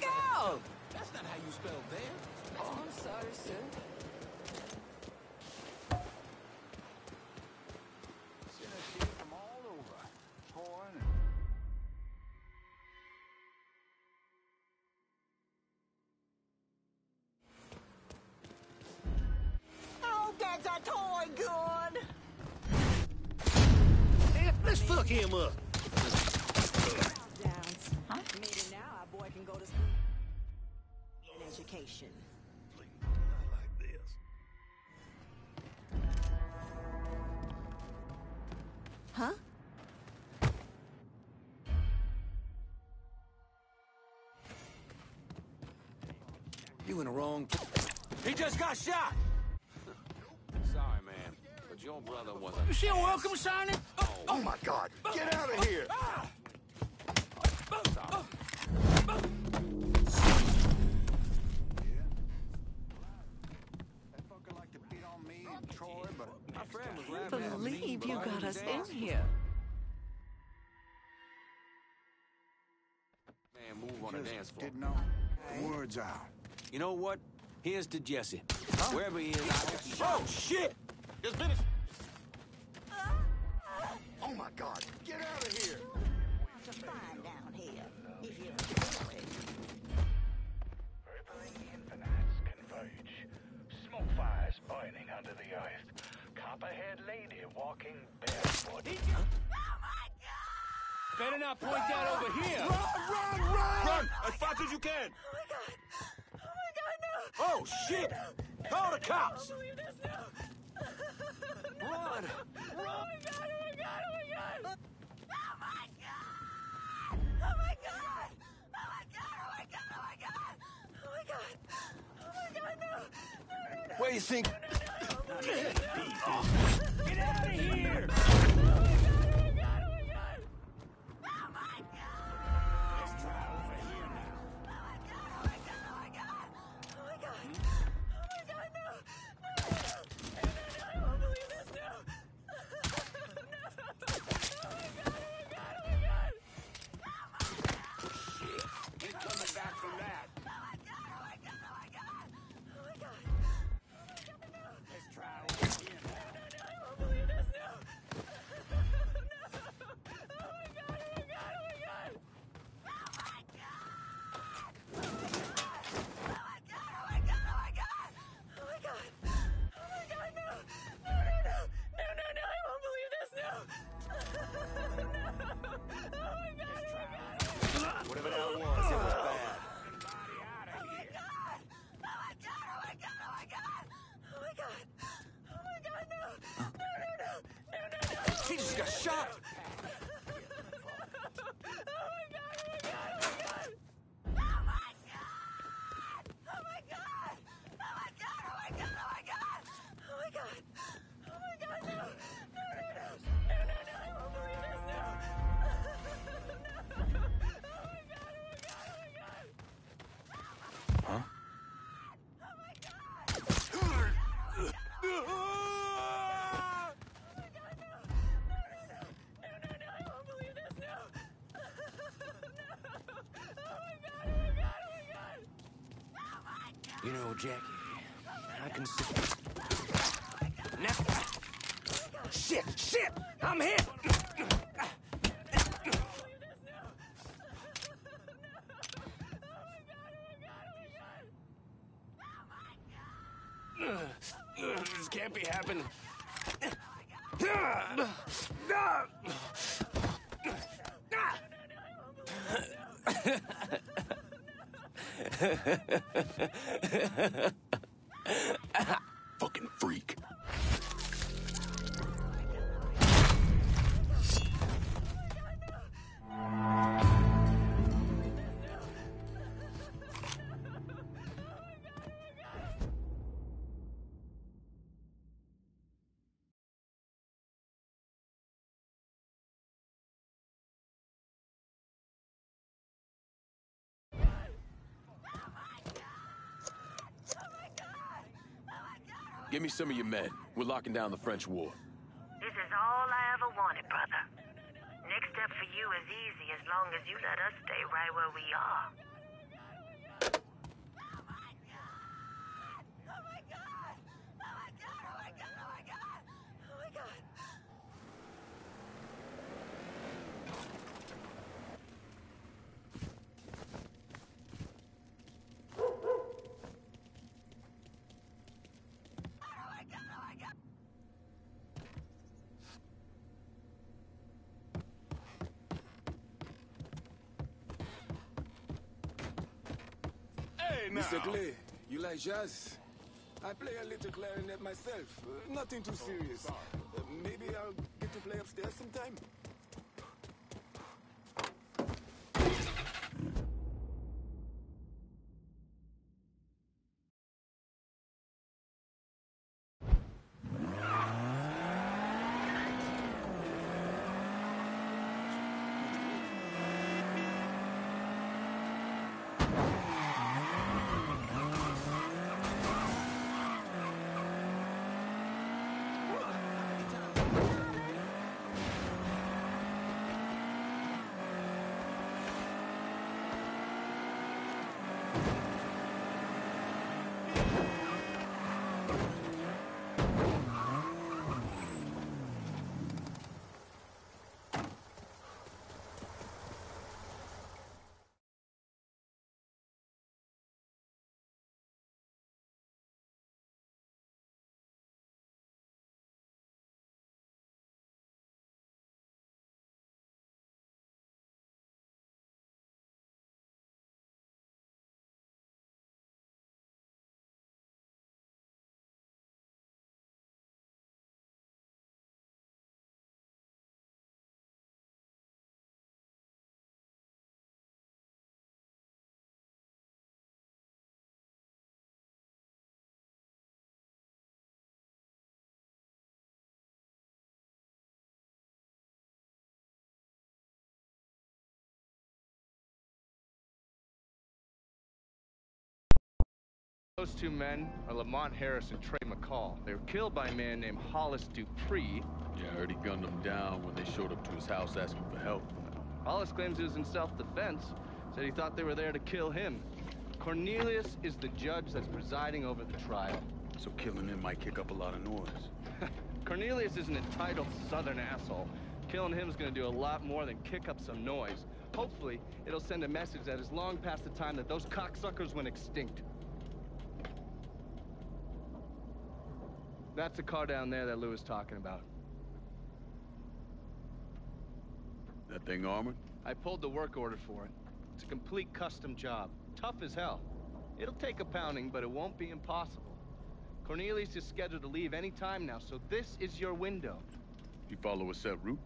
Look out! That's not how you spell there. Oh, I'm sorry, sir. Synergy from all over. Torn and Oh, that's a toy gun! Hey, let's fuck him up. Downs. Huh? Maybe now our boy can go to school. An education. Not like this. Huh? You in the wrong. He just got shot. Sorry, man, but your brother was a You see a welcome signing? Oh, oh my god! Get out of here! That fucker like to beat on me and Troy, but My friend was I laughing at me, believe you got us in here. Man, move on the dance floor. didn't know. The word's out. You know what? Here's to Jesse. Wherever he is, I... Oh, shit! Just finish. Oh my god! Get out of here! Fires burning under the earth. Copperhead lady walking barefoot. Huh? Oh my god! Better not point that over here. Run! Run! Run! Run as fast as you can. Oh, my god! Oh my god, no! Oh, oh shit! Call the cops! Run! Run! Oh my god, oh my god, oh my god! Oh my god! Oh my god! Oh my god, oh my god, oh my god! Oh my god! Oh my god, no! No, no, no! Where you think? Get out of here! You know, Jackie, I can see. Now. Shit! Shit! I'm hit! This can't be happening. Fucking freak. Give me some of your men. We're locking down the French Ward. This is all I ever wanted, brother. Next step for you is easy as long as you let us stay right where we are. Now. Mr. Clay, you like jazz? I play a little clarinet myself. Uh, nothing too serious. Uh, maybe I'll get to play upstairs sometime. Those two men are Lamont Harris and Trey McCall. They were killed by a man named Hollis Dupree. Yeah, I heard he gunned them down when they showed up to his house asking for help. Hollis claims he was in self-defense. Said he thought they were there to kill him. Cornelius is the judge that's presiding over the trial. So killing him might kick up a lot of noise. Cornelius is an entitled southern asshole. Killing him is gonna do a lot more than kick up some noise. Hopefully, it'll send a message that is long past the time that those cocksuckers went extinct. That's the car down there that Lou was talking about. That thing armored? I pulled the work order for it. It's a complete custom job. Tough as hell. It'll take a pounding, but it won't be impossible. Cornelius is scheduled to leave any time now, so this is your window. You follow a set route?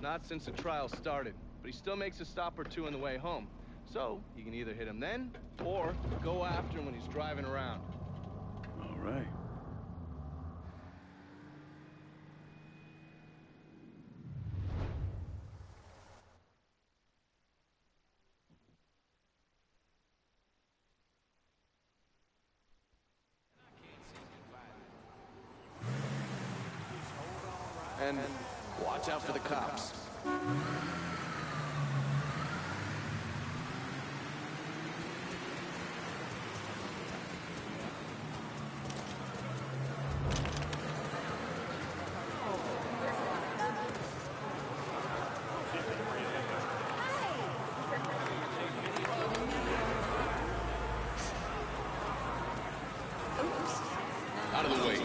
Not since the trial started, but he still makes a stop or two on the way home. So, you can either hit him then, or go after him when he's driving around. All right. And watch out for the cops. Out of the way.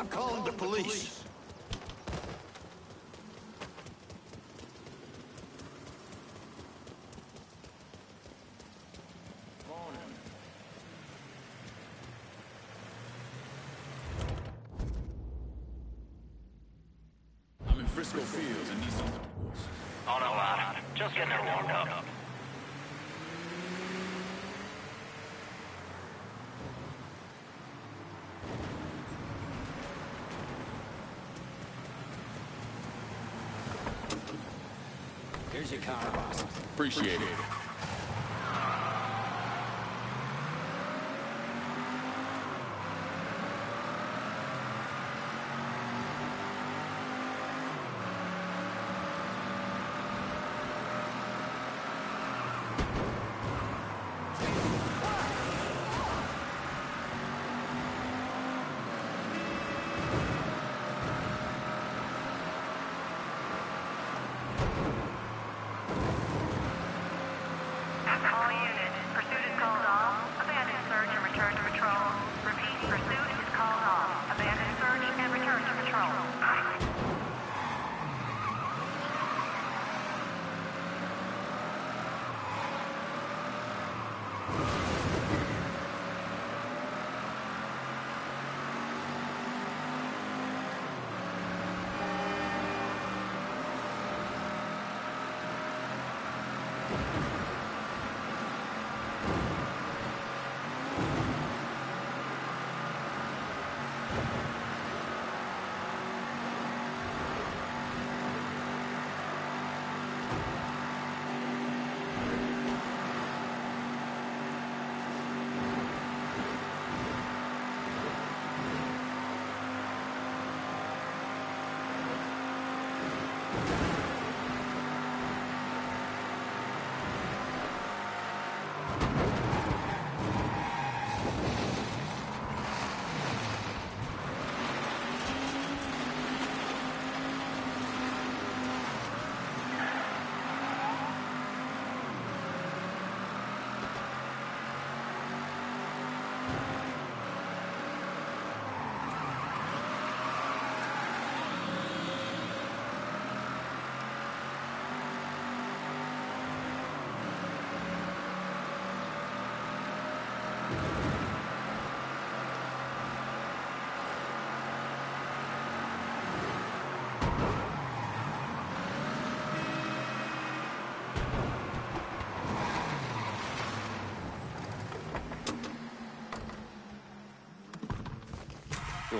I'm calling the police. Morning. I'm in Frisco Fields and need some tools. On a lot. Just getting her warmed up. Here's your car, boss. Appreciate it. All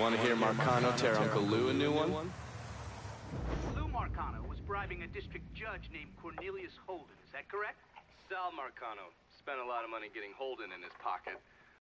want to hear Marcano tear Uncle Lou a new one? Lou Marcano was bribing a district judge named Cornelius Holden. Is that correct? Sal Marcano spent a lot of money getting Holden in his pocket.